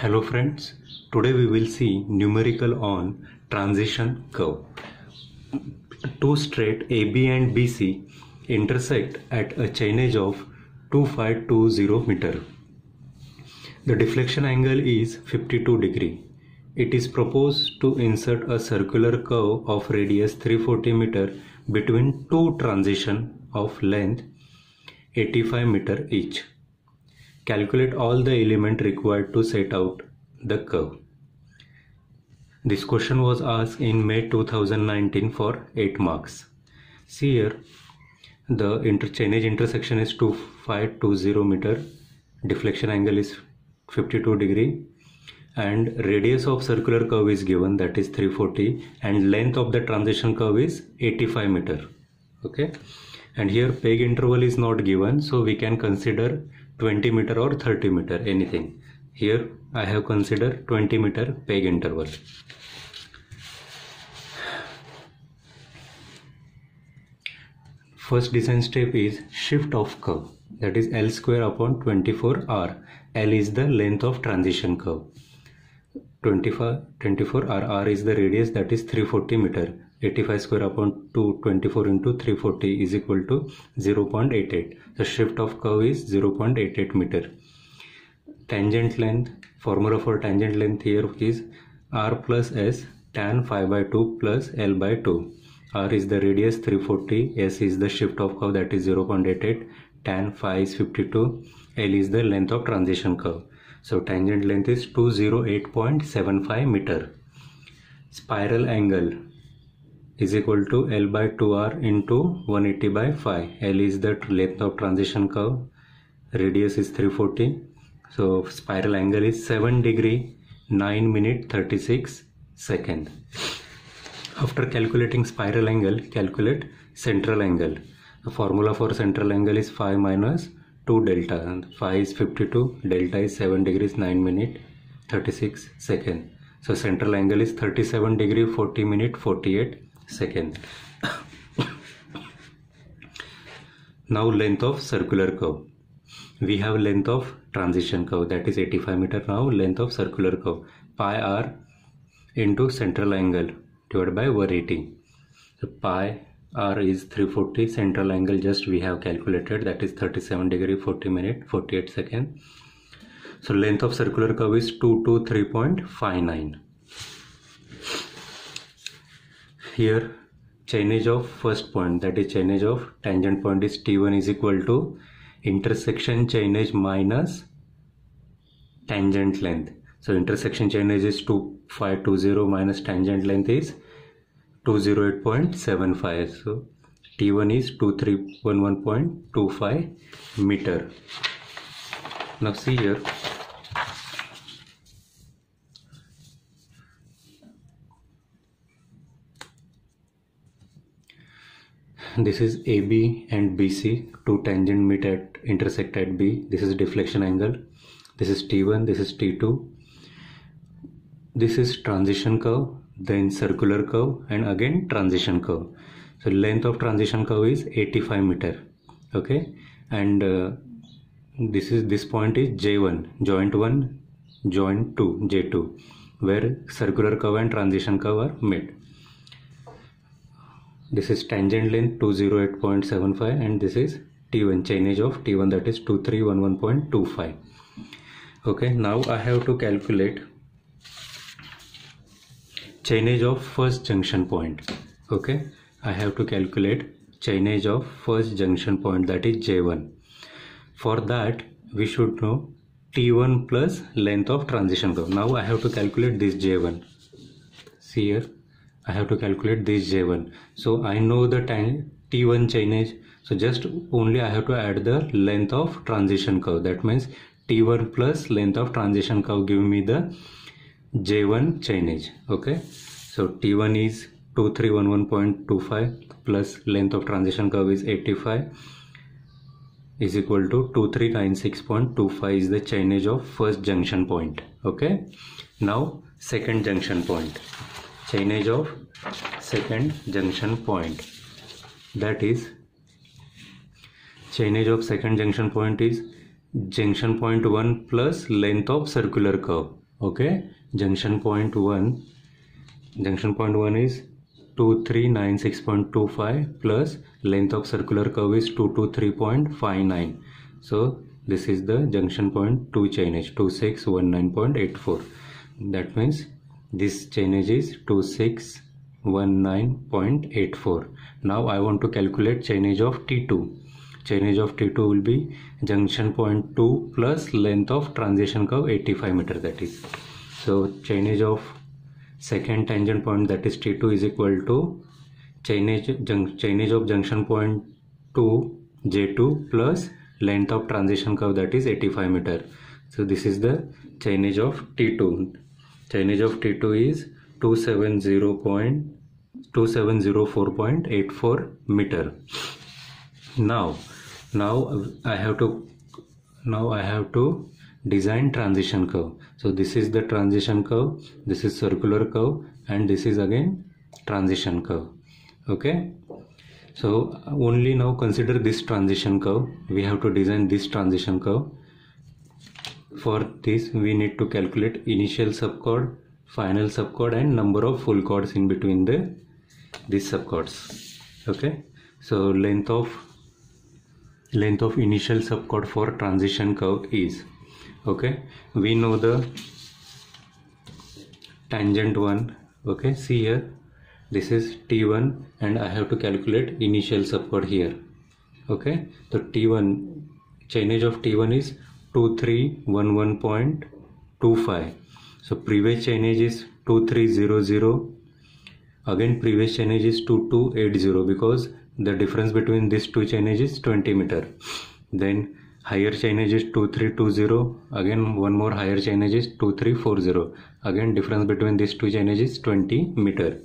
Hello friends, today we will see numerical on transition curve. Two straight AB and BC intersect at a chainage of 2520 meter. The deflection angle is 52 degree. It is proposed to insert a circular curve of radius 340 meter between two transition of length 85 meter each. Calculate all the element required to set out the curve. This question was asked in May 2019 for 8 marks. See here, the interchange intersection is 2520 meter, deflection angle is 52 degree and radius of circular curve is given that is 340 and length of the transition curve is 85 meter okay and here peg interval is not given so we can consider 20 meter or 30 meter anything. Here I have considered 20 meter peg interval. First design step is shift of curve. That is L square upon 24 R. L is the length of transition curve. 25 24 R R is the radius that is 340 meter 85 square upon 2 24 into 340 is equal to 0.88 the shift of curve is 0.88 meter. Tangent length formula for tangent length here is r plus s tan phi by 2 plus l by 2 r is the radius 340 s is the shift of curve that is 0.88 tan phi is 52 l is the length of transition curve. So tangent length is 208.75 meter. Spiral angle is equal to L by 2R into 180 by 5. L is the length of transition curve. Radius is 340. So spiral angle is 7 degree 9 minute 36 second. After calculating spiral angle, calculate central angle. The formula for central angle is phi minus 2 delta. And phi is 52, delta is 7 degrees 9 minute 36 second. So central angle is 37 degree 40 minute 48 second. now length of circular curve. We have length of transition curve that is 85 meter now length of circular curve pi r into central angle divided by 180. So pi r is 340 central angle just we have calculated that is 37 degree 40 minute 48 second. So length of circular curve is 223.59 here change of first point that is change of tangent point is t1 is equal to intersection change minus tangent length. So intersection change is 2520 minus tangent length is 208.75 so t1 is 2311.25 meter. Now see here this is AB and BC two tangent meet at intersect at B. This is deflection angle. This is T1 this is T2 this is transition curve then circular curve and again transition curve. So length of transition curve is 85 meter. Okay? And uh, this is this point is J1 joint 1 joint 2 J2 where circular curve and transition curve are met this is tangent length 208.75 and this is t1 chainage of t1 that is 2311.25 okay now i have to calculate chainage of first junction point. Okay i have to calculate chainage of first junction point that is j1 for that we should know t1 plus length of transition curve. Now i have to calculate this j1 see here I have to calculate this J1 so I know the time T1 chainage so just only I have to add the length of transition curve. That means T1 plus length of transition curve give me the J1 chainage okay? So T1 is 2311.25 plus length of transition curve is 85 is equal to 2396.25 is the chainage of first junction point. Okay? Now second junction point chainage of second junction point. That is chainage of second junction point is junction point 1 plus length of circular curve. Okay? Junction point 1 junction point 1 is 2396.25 plus length of circular curve is 223.59 so this is the junction point 2 chainage 2619.84 that means this change is 2619.84 now I want to calculate change of T2 change of T2 will be junction point 2 plus length of transition curve 85 meter that is so change of second tangent point that is T2 is equal to chainage of junction point 2 J2 plus length of transition curve that is 85 meter. So this is the change of T2. Chainage of T2 is 270.2704.84 meter. Now, now I have to now I have to design transition curve. So this is the transition curve this is circular curve and this is again transition curve. Okay? So only now consider this transition curve. We have to design this transition curve for this we need to calculate initial subchord final subchord and number of full chords in between the these subchords. Okay? So length of length of initial subchord for transition curve is okay? We know the tangent one okay? See here this is t1 and i have to calculate initial subchord here okay? So t1 chainage of t1 is 2311.25 so previous change is 2300 again previous change is 2280 because the difference between these two chainage is 20 meter. Then higher change is 2320 again one more higher change is 2340 again difference between these two chainages is 20 meter.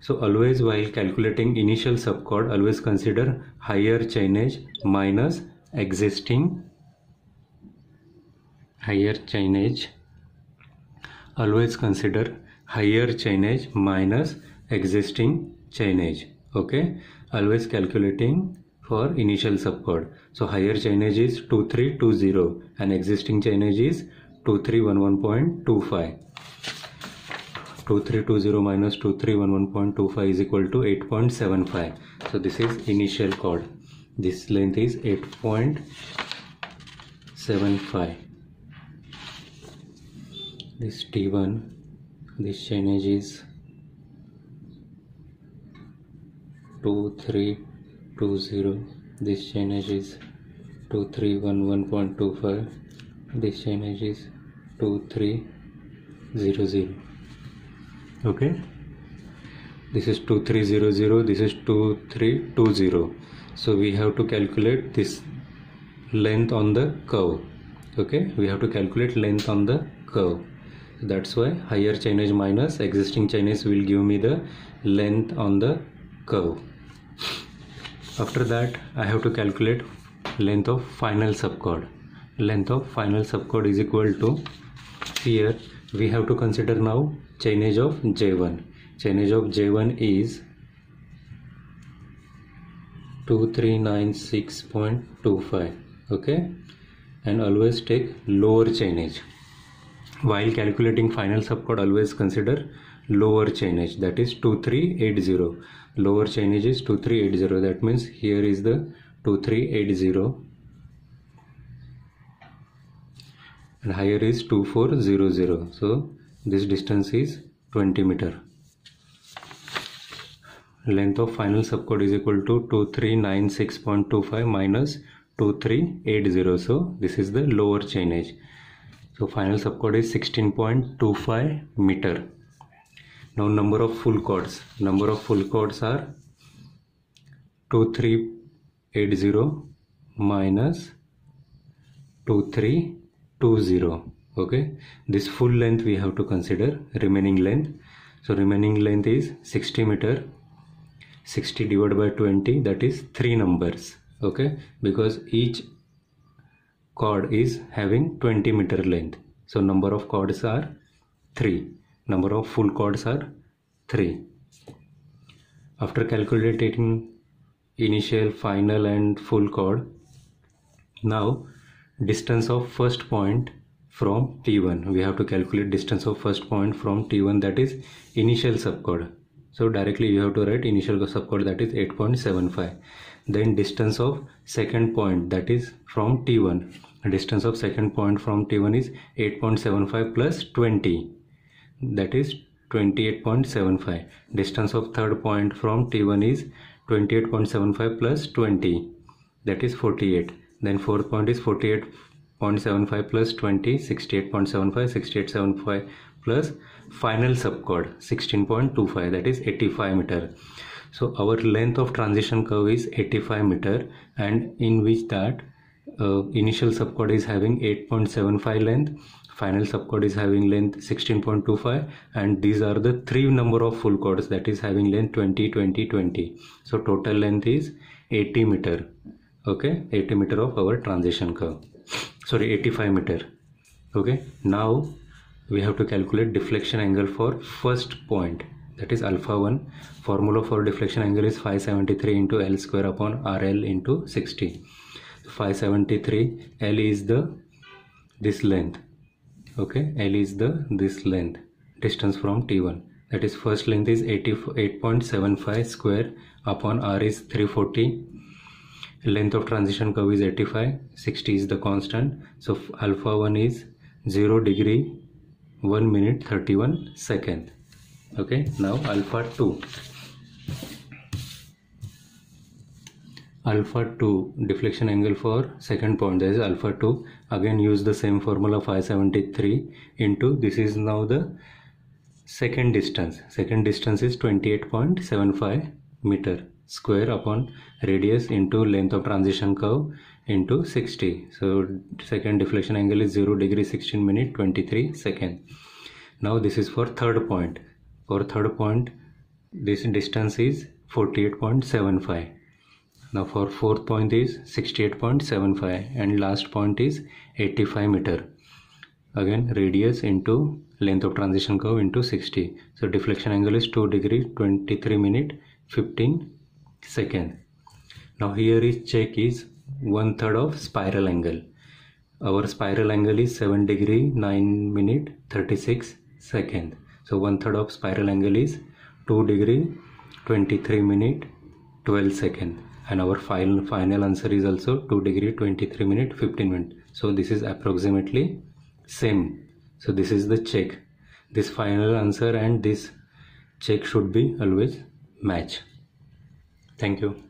So always while calculating initial subchord always consider higher change minus existing higher chainage always consider higher chainage minus existing chainage okay always calculating for initial subchord So higher chainage is 2320 and existing chainage is 2311.25. 2320 minus 2311.25 is equal to 8.75. So this is initial chord. This length is 8.75. This T1, this chainage is 2, 3, 20 this chainage is 2311.25 this chainage is 2300 okay. This is 2300 this is 2320 so we have to calculate this length on the curve. Okay? We have to calculate length on the curve that's why higher chain minus existing chain will give me the length on the curve. After that I have to calculate length of final subchord. Length of final subchord is equal to here we have to consider now chain of J1 chain of J1 is 2396.25 okay? And always take lower chain while calculating final subchord always consider lower chainage that is 2380 lower chainage is 2380 that means here is the 2380 and higher is 2400 so this distance is 20 meter. Length of final subchord is equal to 2396.25 minus 2380 so this is the lower chainage so final subchord is 16.25 meter. Now number of full chords. Number of full chords are 2380 minus 2320 okay? This full length we have to consider remaining length. So remaining length is 60 meter. 60 divided by 20 that is three numbers. Okay? Because each chord is having 20 meter length. So number of chords are 3 number of full chords are 3 after calculating initial final and full chord now distance of first point from T1 we have to calculate distance of first point from T1 that is initial subchord so directly you have to write initial subchord that is 8.75 then distance of second point that is from T1 distance of second point from T1 is 8.75 plus 20 that is 28.75 distance of third point from T1 is 28.75 plus 20 that is 48 then fourth point is 48.75 plus 20 68.75 68.75 plus final subchord 16.25 that is 85 meter. So our length of transition curve is 85 meter and in which that uh, initial subchord is having 8.75 length final subchord is having length 16.25 and these are the three number of full chords that is having length 20 20 20 so total length is 80 meter okay? 80 meter of our transition curve. Sorry 85 meter okay? Now we have to calculate deflection angle for first point that is alpha 1 formula for deflection angle is 573 into L square upon RL into 60 573 L is the this length okay? L is the this length distance from T1 that is first length is 88.75 square upon R is 340 length of transition curve is 85 60 is the constant. So alpha 1 is 0 degree 1 minute 31 second. Okay now alpha 2 alpha 2 deflection angle for second point that is alpha 2 again use the same formula 573 into this is now the second distance. Second distance is 28.75 meter square upon radius into length of transition curve into 60 so second deflection angle is 0 degree 16 minute 23 second. Now this is for third point. For third point this distance is 48.75 now for fourth point is 68.75 and last point is 85 meter. Again radius into length of transition curve into 60 so deflection angle is 2 degree 23 minute 15 second. Now here is check is one third of spiral angle. Our spiral angle is 7 degree 9 minute 36 second. So one third of spiral angle is 2 degree 23 minute 12 second. And our final final answer is also 2 degree 23 minute 15 minute. So this is approximately same. So this is the check. This final answer and this check should be always match. Thank you